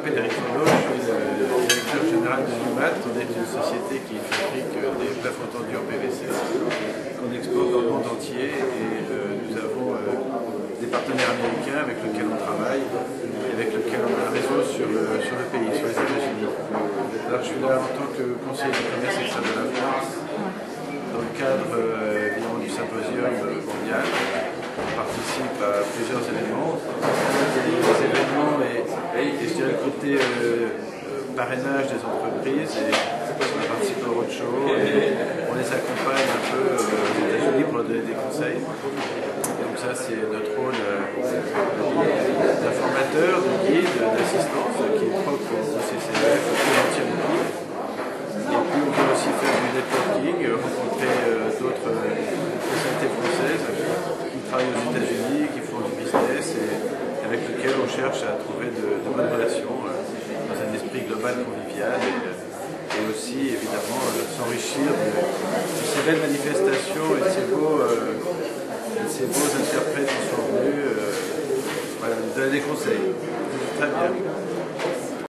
m'appelle Eric je suis le directeur général de Numat. On est une société qui fabrique des plafonds tendus en PVC qu'on exporte dans le monde entier et euh, nous avons euh, des partenaires américains avec lesquels on travaille et avec lesquels on a un réseau sur le, sur le pays, sur les États-Unis. Alors je suis là en tant que conseiller du commerce extérieur de la France dans le cadre euh, du symposium mondial. On participe à plusieurs événements. Euh, euh, parrainage des entreprises et on participe au roadshow et on les accompagne un peu euh, aux États-Unis pour leur donner des conseils. Donc ça c'est notre rôle d'informateur, de guide, d'assistance qui est propre au CCF, au financier du Et puis on peut aussi faire du networking, rencontrer d'autres sociétés françaises qui travaillent aux États-Unis, qui font du business et cherche à trouver de, bonnes relations euh, dans un esprit global convivial et, euh, aussi évidemment euh, s'enrichir de, ces belles manifestations et de ces beaux, ces beaux interprètes qui sont venus, donner des conseils. Très bien.